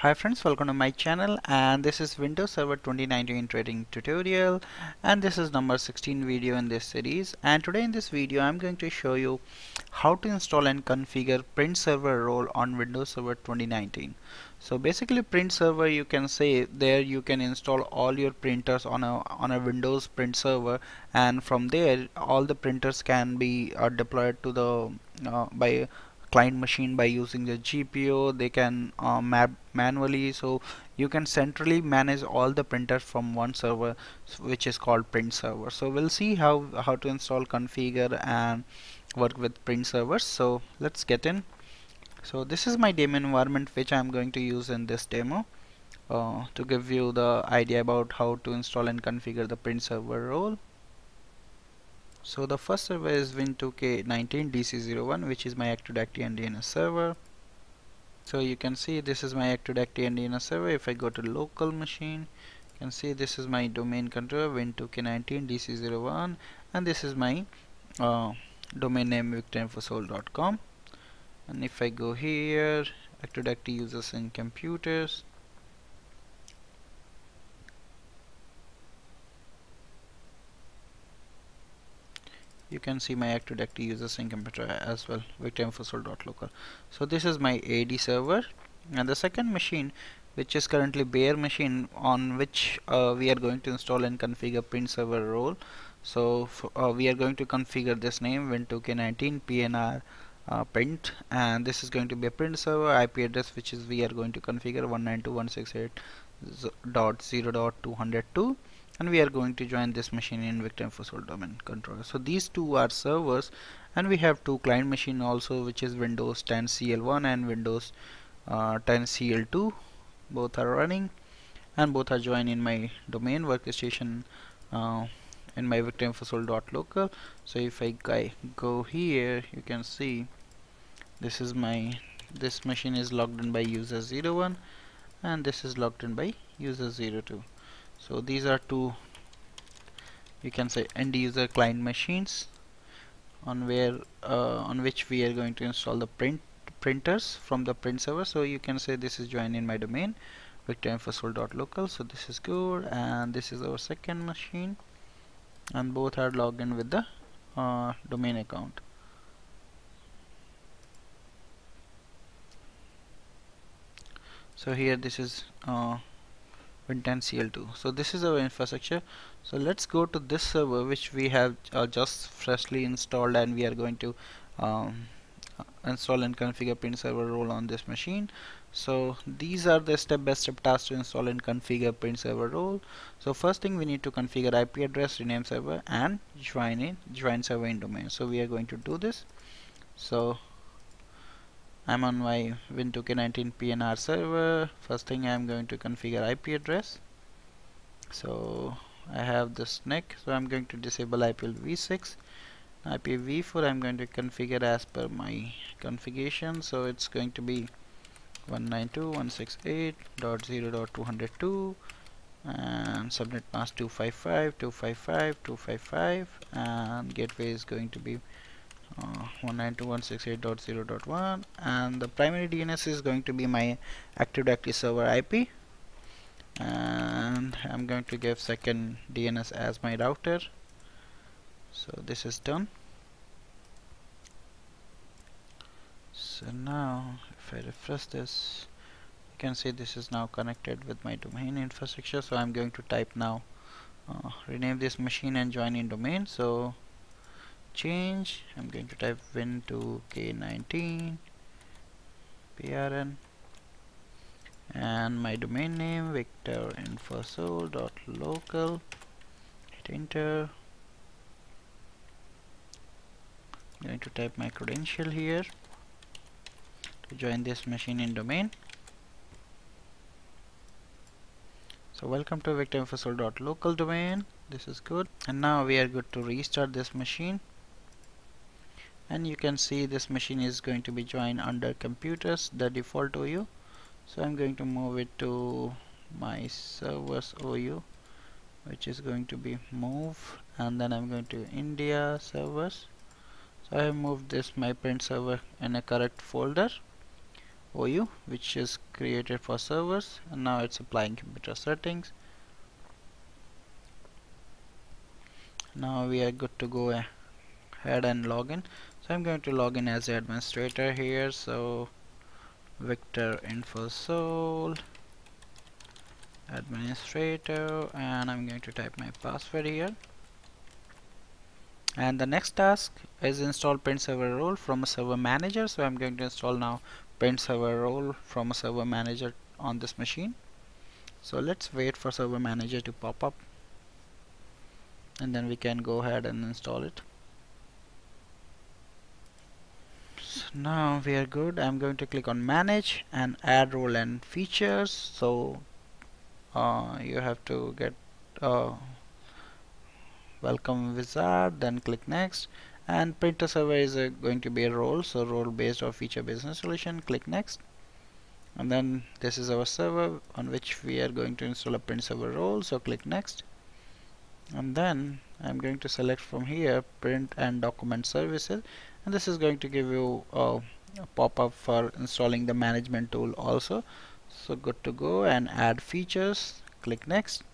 Hi friends, welcome to my channel and this is Windows Server 2019 trading tutorial and this is number 16 video in this series and today in this video I'm going to show you how to install and configure print server role on Windows Server 2019. So basically print server you can say there you can install all your printers on a on a Windows print server and from there all the printers can be uh, deployed to the uh, by client machine by using the GPO they can uh, map manually. So you can centrally manage all the printers from one server which is called print server. So we'll see how how to install configure and work with print servers. So let's get in. So this is my demo environment which I'm going to use in this demo uh, to give you the idea about how to install and configure the print server role so the first server is Win2K19 DC01 which is my Directory and DNS server. So you can see this is my Directory and DNS server. If I go to local machine, you can see this is my domain controller Win2K19 DC01 and this is my uh, domain name victorinfosol.com and if I go here Directory users and computers you can see my active directory users and computer as well victorinfosol.local so this is my AD server. And the second machine which is currently bare machine on which uh, we are going to install and configure print server role. So uh, we are going to configure this name win2k19 pnr uh, print. And this is going to be a print server IP address which is we are going to configure 192.168.0.202 and we are going to join this machine in Victor Infosol domain controller. So these two are servers and we have two client machine also which is Windows 10 CL1 and Windows uh, 10 CL2 both are running and both are joined in my domain workstation uh, in my victorinfosol.local so if I go here you can see this is my this machine is logged in by user 01 and this is logged in by user 02 so these are two you can say end user client machines on where uh, on which we are going to install the print printers from the print server. So you can say this is joined in my domain victorinfosol.local so this is good. And this is our second machine. And both are logged in with the uh, domain account. So here this is uh, Win10 CL2 so this is our infrastructure. So let's go to this server which we have uh, just freshly installed and we are going to um, install and configure print server role on this machine. So these are the step-by-step -step tasks to install and configure print server role. So first thing we need to configure IP address rename server and join in join server in domain. So we are going to do this. So I'm on my Win2K19 PNR server. First thing I'm going to configure IP address. So I have this NIC so I'm going to disable IPv6 IPv4 I'm going to configure as per my configuration. So it's going to be 192.168.0.202 and subnet mask 255 255 255 and gateway is going to be uh, 192.168.0.1 and the primary DNS is going to be my Active Directory server IP and I'm going to give second DNS as my router. So this is done. So now if I refresh this you can see this is now connected with my domain infrastructure. So I'm going to type now uh, rename this machine and join in domain. So change. I'm going to type win to k19 prn and my domain name victorinfosol.local hit enter. I'm going to type my credential here to join this machine in domain. So welcome to victorinfosol.local domain. This is good. And now we are good to restart this machine and you can see this machine is going to be joined under computers the default OU so I'm going to move it to my servers OU which is going to be move. And then I'm going to India servers. So I have moved this my print server in a correct folder OU which is created for servers. And now it's applying computer settings. Now we are good to go ahead and log in so I'm going to log in as the administrator here. So Victor InfoSol administrator and I'm going to type my password here. And the next task is install print server role from a server manager. So I'm going to install now print server role from a server manager on this machine. So let's wait for server manager to pop up and then we can go ahead and install it now we are good. I'm going to click on manage and add role and features. So uh, you have to get uh, welcome wizard then click next. And printer server is uh, going to be a role. So role based or feature business solution click next. And then this is our server on which we are going to install a print server role. So click next. And then I'm going to select from here print and document services and this is going to give you a, a pop-up for installing the management tool also. So good to go and add features. Click next.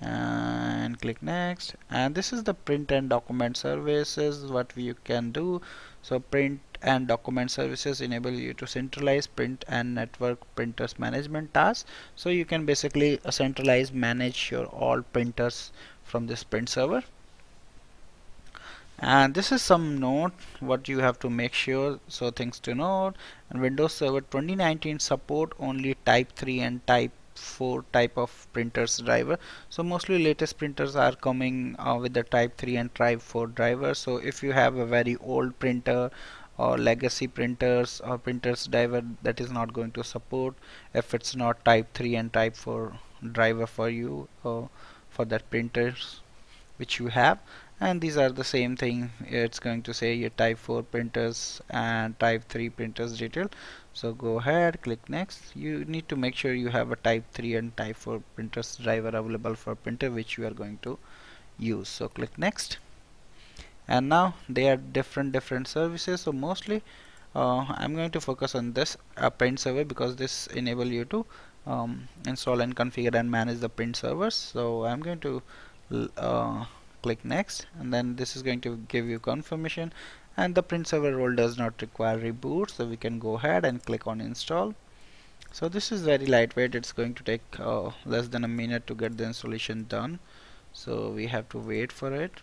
And click next. And this is the print and document services what you can do. So print and document services enable you to centralize print and network printers management tasks. So you can basically uh, centralize manage your all printers from this print server and this is some note what you have to make sure so things to note. And Windows Server 2019 support only type 3 and type 4 type of printers driver. So mostly latest printers are coming uh, with the type 3 and type 4 driver. So if you have a very old printer or legacy printers or printers driver that is not going to support. If it's not type 3 and type 4 driver for you uh, for that printers which you have and these are the same thing. It's going to say your type 4 printers and type 3 printers detail. So go ahead click next. You need to make sure you have a type 3 and type 4 printers driver available for printer which you are going to use. So click next. And now they are different different services. So mostly uh, I'm going to focus on this uh, print server because this enable you to um, install and configure and manage the print servers. So I'm going to uh, click next and then this is going to give you confirmation and the print server role does not require reboot so we can go ahead and click on install. So this is very lightweight. It's going to take uh, less than a minute to get the installation done. So we have to wait for it.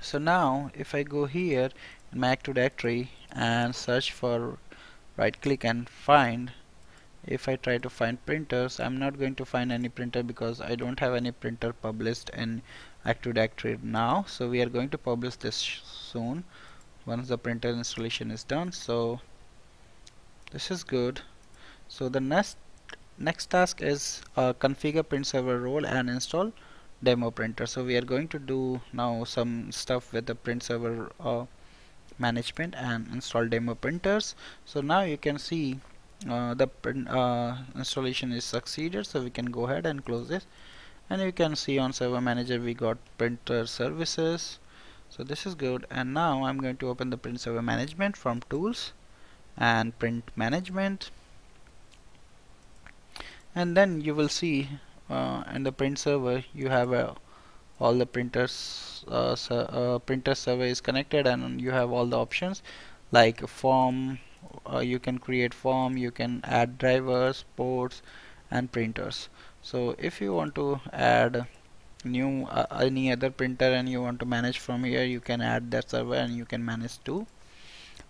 So now if I go here in my Active Directory and search for right click and find if I try to find printers I'm not going to find any printer because I don't have any printer published in Active Directory now. So we are going to publish this soon once the printer installation is done. So this is good. So the next next task is uh, configure print server role and install demo printer. So we are going to do now some stuff with the print server uh, management and install demo printers. So now you can see uh, the uh, installation is succeeded so we can go ahead and close this. And you can see on server manager we got printer services. So this is good. And now I'm going to open the print server management from tools and print management. And then you will see uh, in the print server you have uh, all the printers uh, uh, printer server is connected and you have all the options like form uh, you can create form you can add drivers ports and printers. So if you want to add new uh, any other printer and you want to manage from here you can add that server and you can manage too.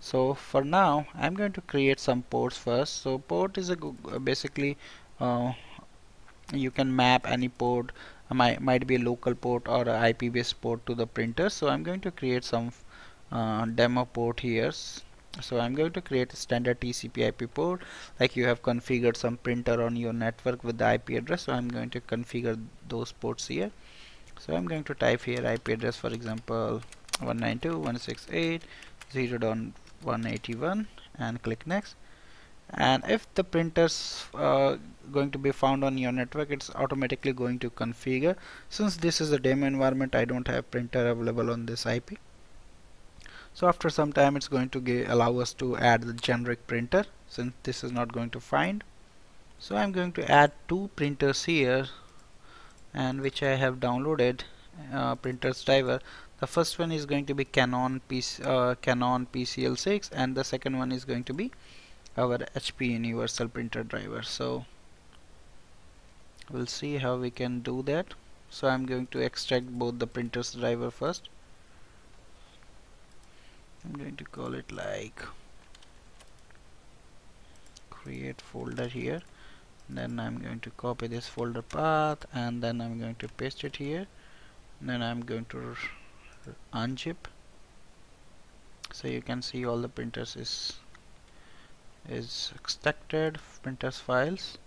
So for now I'm going to create some ports first. So port is a basically uh, you can map any port uh, might, might be a local port or IP based port to the printer. So I'm going to create some uh, demo port here so I'm going to create a standard TCP IP port. Like you have configured some printer on your network with the IP address. So I'm going to configure those ports here. So I'm going to type here IP address for example 192.168.0.181 and click next. And if the printers uh, going to be found on your network it's automatically going to configure. Since this is a demo environment I don't have printer available on this IP so after some time it's going to allow us to add the generic printer since this is not going to find. So I'm going to add two printers here and which I have downloaded uh, printers driver. The first one is going to be Canon PC, uh, Canon PCL6 and the second one is going to be our HP universal printer driver. So we'll see how we can do that. So I'm going to extract both the printers driver first I'm going to call it like create folder here. Then I'm going to copy this folder path and then I'm going to paste it here. Then I'm going to unzip. So you can see all the printers is is extracted printers files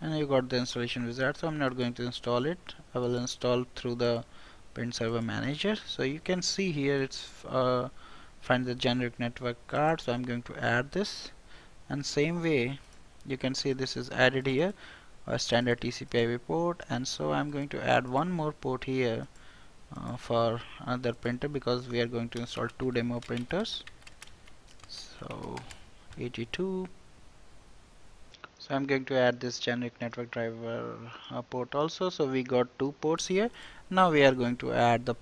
and you got the installation wizard. So I'm not going to install it. I will install through the print server manager. So you can see here it's uh, find the generic network card so I'm going to add this. And same way you can see this is added here a standard TCP IP port. And so I'm going to add one more port here uh, for another printer because we are going to install two demo printers. So 82 so I'm going to add this generic network driver uh, port also. So we got two ports here. Now we are going to add the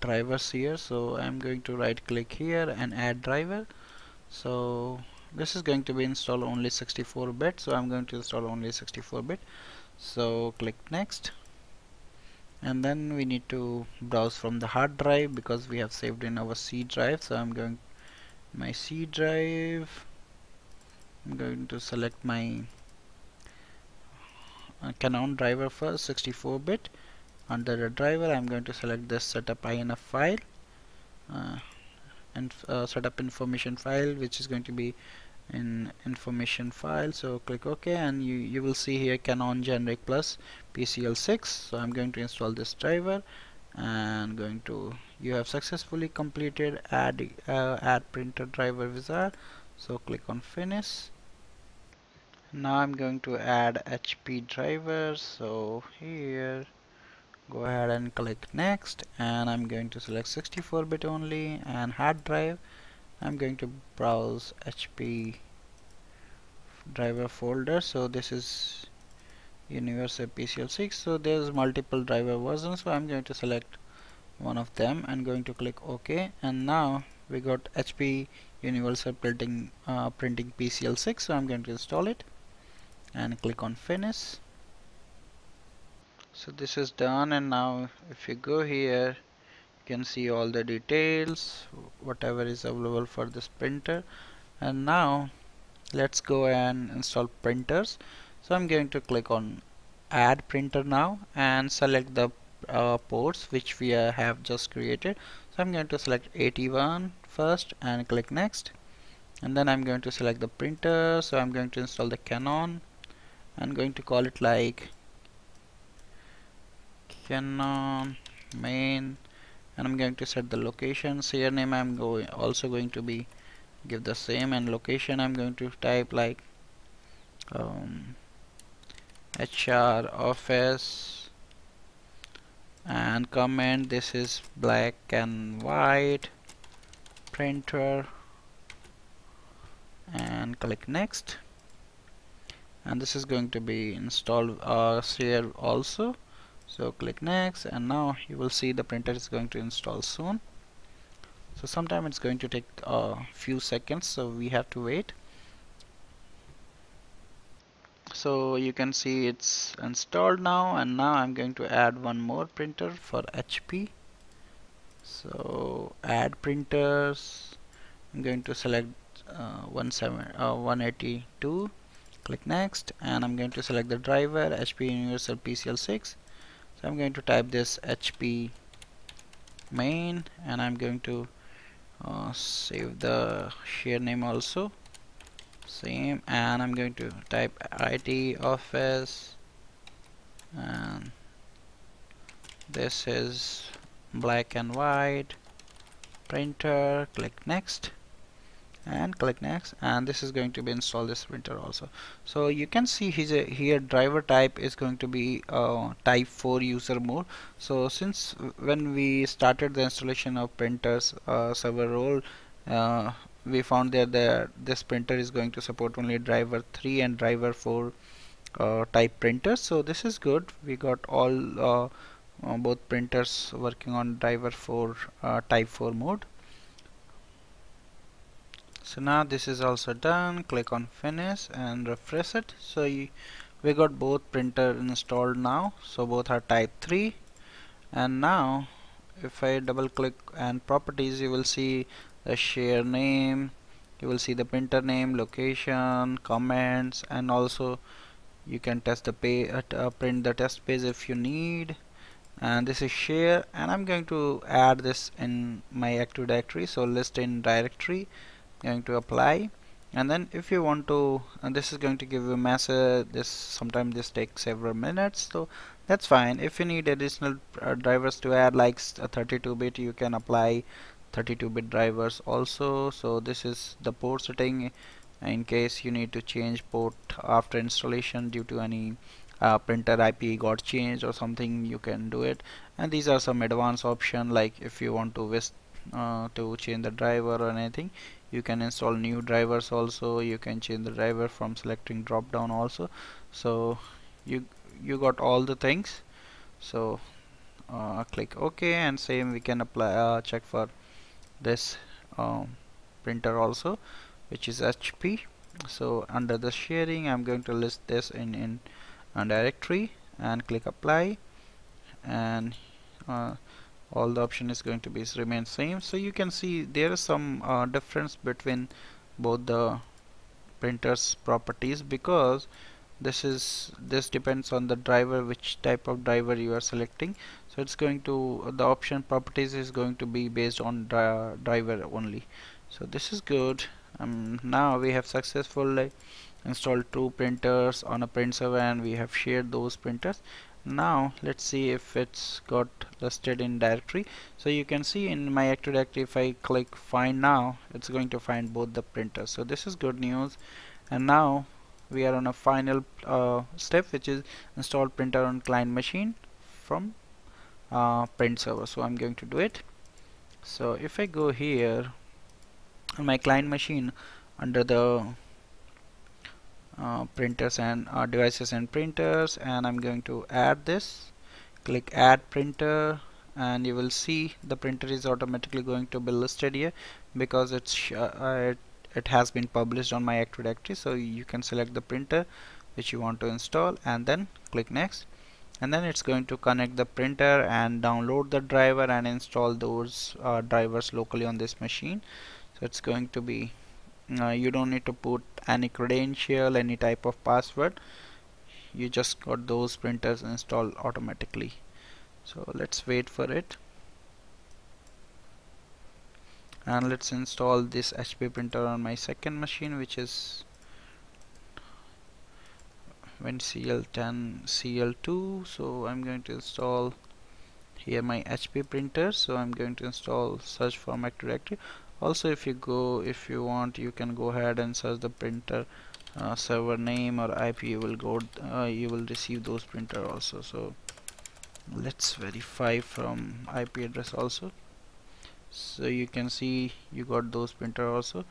drivers here so I'm going to right click here and add driver. So this is going to be installed only 64 bit so I'm going to install only 64 bit. So click next. And then we need to browse from the hard drive because we have saved in our C drive so I'm going my C drive I'm going to select my uh, Canon driver first 64 bit under the driver I'm going to select this setup INF file uh, and uh, setup information file which is going to be in information file. So click OK and you, you will see here Canon generic plus PCL6 so I'm going to install this driver and going to you have successfully completed add uh, add printer driver wizard. So click on finish. Now I'm going to add HP driver. So here go ahead and click next and I'm going to select 64 bit only and hard drive. I'm going to browse HP driver folder. So this is universal PCL6 so there's multiple driver versions. So I'm going to select one of them and going to click OK. And now we got HP universal printing uh, printing PCL6 so I'm going to install it and click on finish so this is done and now if you go here you can see all the details whatever is available for this printer. And now let's go and install printers. So I'm going to click on add printer now and select the uh, ports which we uh, have just created. So I'm going to select 81 first and click next. And then I'm going to select the printer. So I'm going to install the Canon. I'm going to call it like canon main and I'm going to set the location serial name I'm going also going to be give the same and location I'm going to type like um, HR office and comment this is black and white printer and click next. And this is going to be installed uh, here also so click next and now you will see the printer is going to install soon. So sometime it's going to take a few seconds so we have to wait. So you can see it's installed now and now I'm going to add one more printer for HP so add printers. I'm going to select uh, 17, uh, 182 click next and I'm going to select the driver HP Universal PCL6 so I'm going to type this HP main and I'm going to uh, save the share name also. Same and I'm going to type IT office and this is black and white. Printer click next and click next and this is going to be install this printer also. So you can see here, here driver type is going to be uh, type 4 user mode. So since when we started the installation of printers uh, server role uh, we found that the, this printer is going to support only driver 3 and driver 4 uh, type printers. So this is good. We got all uh, uh both printers working on driver 4 uh, type 4 mode so now this is also done. Click on finish and refresh it. So you, we got both printer installed now. So both are type 3 and now if I double click and properties you will see the share name you will see the printer name location comments and also you can test the uh, uh, print the test page if you need. And this is share. And I'm going to add this in my active directory. So list in directory going to apply. And then if you want to and this is going to give you a message this sometimes this takes several minutes so that's fine. If you need additional uh, drivers to add like a 32-bit you can apply 32-bit drivers also. So this is the port setting. In case you need to change port after installation due to any uh, printer IP got changed or something you can do it. And these are some advanced option like if you want to wish uh, to change the driver or anything you can install new drivers also. You can change the driver from selecting drop down also. So you you got all the things. So uh, click OK and same we can apply uh, check for this um, printer also which is HP so under the sharing I'm going to list this in in a directory and click apply. And uh, all the option is going to be remain same. So you can see there is some uh, difference between both the printers properties because this is this depends on the driver which type of driver you are selecting. So it's going to the option properties is going to be based on dri driver only. So this is good. Um, now we have successfully installed two printers on a print server and we have shared those printers now let's see if it's got listed in directory. So you can see in my active directory if I click find now it's going to find both the printers. So this is good news. And now we are on a final uh, step which is install printer on client machine from uh, print server. So I'm going to do it. So if I go here on my client machine under the uh, printers and uh, devices and printers and I'm going to add this. Click add printer and you will see the printer is automatically going to be listed here because it's uh, it, it has been published on my Active Directory. So you can select the printer which you want to install and then click next. And then it's going to connect the printer and download the driver and install those uh, drivers locally on this machine. So it's going to be uh, you don't need to put any credential any type of password. You just got those printers installed automatically. So let's wait for it. And let's install this HP printer on my second machine which is WinCL10 CL2 so I'm going to install here my HP printer. So I'm going to install search for format directory also if you go if you want you can go ahead and search the printer uh, server name or IP you will go uh, you will receive those printer also. So let's verify from IP address also. So you can see you got those printer also.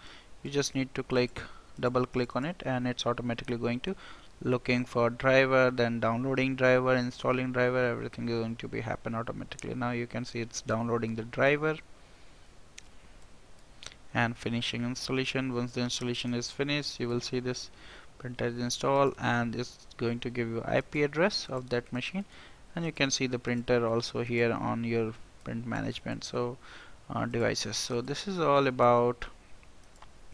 You just need to click double click on it and it's automatically going to looking for driver then downloading driver installing driver everything is going to be happen automatically. Now you can see it's downloading the driver and finishing installation. Once the installation is finished you will see this printer is installed and it's going to give you IP address of that machine. And you can see the printer also here on your print management so uh, devices. So this is all about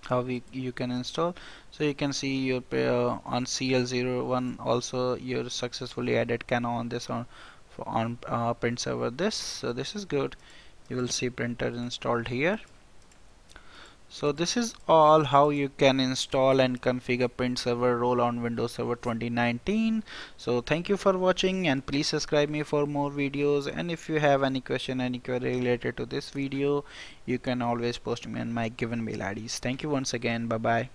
how we you can install. So you can see your uh, on CL01 also you successfully added Canon on this on on uh, print server. This so this is good. You will see printer installed here so this is all how you can install and configure print server role on Windows Server 2019 so thank you for watching and please subscribe me for more videos. And if you have any question any query related to this video you can always post me on my given mail IDs thank you once again. Bye bye